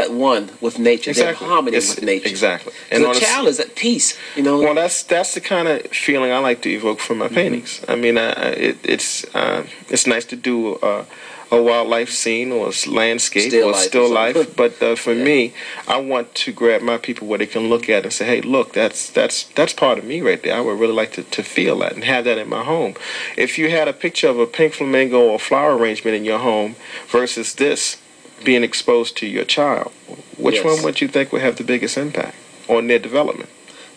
all at one with nature. They're in harmony It's- with nature. exactly. And the on a s- child is at peace. You know. Well, that's that's the kind of feeling I like to evoke from my Mm-hmm. paintings. I mean, I, it, it's uh, it's nice to do a, a wildlife scene or a landscape Still or life still something. life, but uh, for Yeah. me, I want to grab my people where they can look at it and say, "Hey, look, that's that's that's part of me right there. I would really like to, to feel that and have that in my home." If you had a picture of a pink flamingo or flower arrangement in your home versus this being exposed to your child, which Yes. one would you think would have the biggest impact on their development?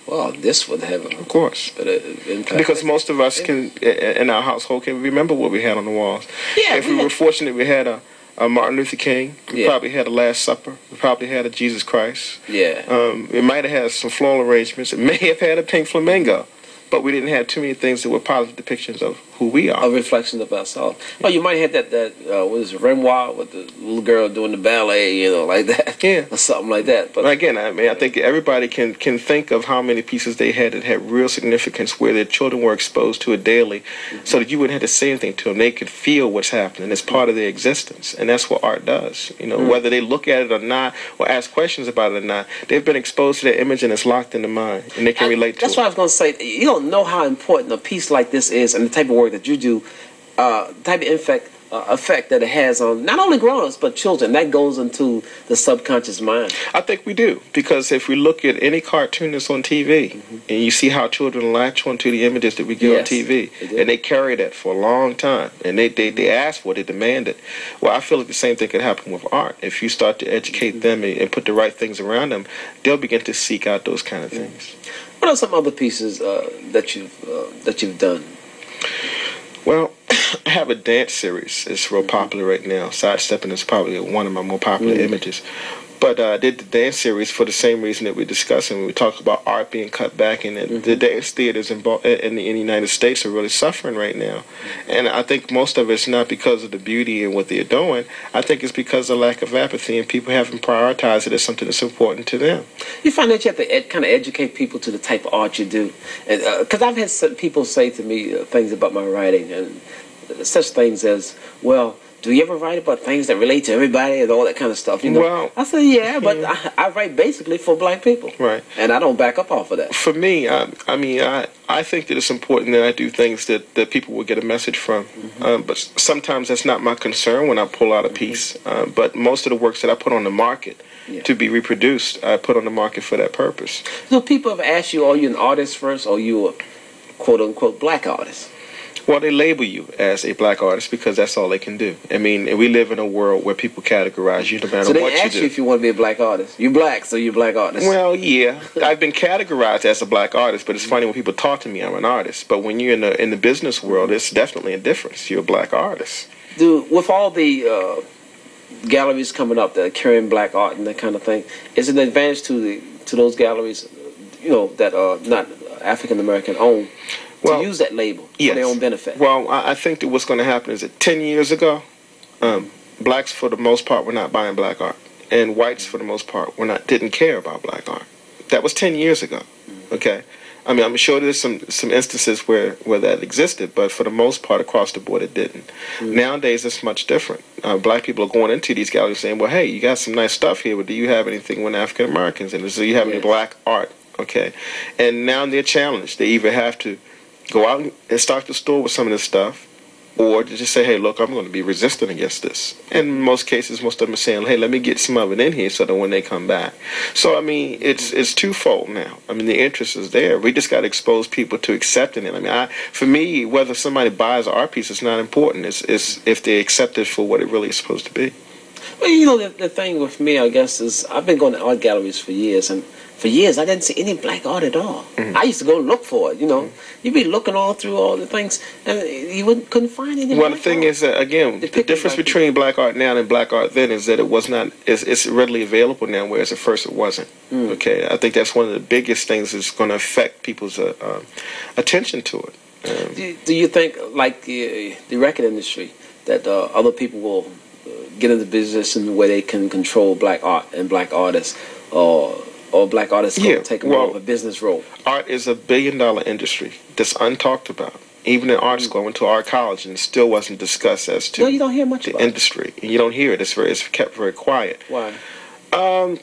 well, this would have a Of course. better impact. Because most of us can, in our household, can remember what we had on the walls. Yeah, if we we were fortunate, we had a, a Martin Luther King. We Yeah. probably had a Last Supper. We probably had a Jesus Christ. yeah. Um, it might have had some floral arrangements. It may have had a pink flamingo, but we didn't have too many things that were positive depictions of who we a are. reflection of ourselves. Well, you might have that that uh, what is it, Renoir with the little girl doing the ballet, you know, like that, Yeah. or something like that. But again, I mean, I think everybody can can think of how many pieces they had that had real significance, where their children were exposed to it daily, so that you wouldn't have to say anything to them. They could feel what's happening. It's part of their existence, and that's what art does. You know, whether they look at it or not, or ask questions about it or not, they've been exposed to that image, and it's locked in the mind, and they can I- relate to it. that's it. what I was going to say. You don't know how important a piece like this is, and the type of work that you do, uh, type of effect, uh, effect that it has on not only grown-ups but children. That goes into the subconscious mind. I think we do because if we look at any cartoon that's on TV and you see how children latch onto the images that we get Yes, on TV they and they carry that for a long time and they, they, they ask for it, they demand it. Well, I feel like the same thing could happen with art. If you start to educate them and, and put the right things around them, they'll begin to seek out those kind of things. What are some other pieces uh, that you've uh, that you've done? Well, I have a dance series. It's real popular right now. Sidestepping is probably one of my more popular images. But uh, I did the dance series for the same reason that we're discussing. when We talk about art being cut back, and that the dance theaters in, Bo- in, the, in the United States are really suffering right now. And I think most of it's not because of the beauty and what they're doing. I think it's because of lack of apathy and people haven't prioritized it as something that's important to them. You find that you have to ed- kind of educate people to the type of art you do, because I've had some people say to me uh, things about my writing and such things as, "Well, do you ever write about things that relate to everybody and all that kind of stuff?" You know, Well, I say, "Yeah, but I, I write basically for black people, Right. And I don't back up off of that. for me, I, I mean, I, I think that it's important that I do things that, that people will get a message from. Um, but sometimes that's not my concern when I pull out a piece. Uh, but most of the works that I put on the market Yeah. to be reproduced, I put on the market for that purpose. So people have asked you, "Are you an artist first, or are you a quote unquote black artist?" Well, they label you as a black artist because that's all they can do. I mean, we live in a world where people categorize you no matter So they what you ask do. you if you want to be a black artist. You're black, so you're a black artist. Well, yeah, I've been categorized as a black artist, but it's funny when people talk to me, I'm an artist. But when you're in the in the business world, it's definitely a difference. You're a black artist. do with all the uh, galleries coming up that are carrying black art and that kind of thing, is it an advantage to the to those galleries, you know, that are not African American owned Well, to use that label yes. for their own benefit? Well, I, I think that what's going to happen is that 10 years ago, um, blacks for the most part were not buying black art, and whites for the most part were not didn't care about black art. That was 10 years ago. Okay. I mean, I'm sure there's some some instances where where that existed, but for the most part, across the board, it didn't. Nowadays, it's much different. Uh, black people are going into these galleries saying, "Well, hey, you got some nice stuff here, but do you have anything with African Americans? And do you have any black art?" Okay, and now they're challenged. They either have to go out and stock the store with some of this stuff, or to just say, hey, look, I'm going to be resistant against this. And in most cases, most of them are saying, hey, let me get some of it in here so that when they come back. So, I mean, it's it's twofold now. I mean, the interest is there. We just got to expose people to accepting it. I mean, I, for me, whether somebody buys our piece is not important. It's, it's if they accept it for what it really is supposed to be. Well, you know, the, the thing with me, I guess, is I've been going to art galleries for years, and for years I didn't see any black art at all. Mm-hmm. I used to go look for it. You know, you'd be looking all through all the things, and you wouldn't, couldn't find any. Well, the thing art. is that again, the Depicting difference between black art now and black art then is that it was not it's, it's readily available now, whereas at first it wasn't. Mm. Okay, I think that's one of the biggest things that's going to affect people's uh, uh, attention to it. Um, Do, do you think, like the, the record industry, that uh, other people will get into position where they can control black art and black artists, or or black artists Yeah, take more well- of a business role? art is a billion dollar industry that's untalked about. Even in art school, I went to art college and it still wasn't discussed as to No, you don't hear much the about it. industry. And you don't hear it. It's very it's kept very quiet. Why? Um,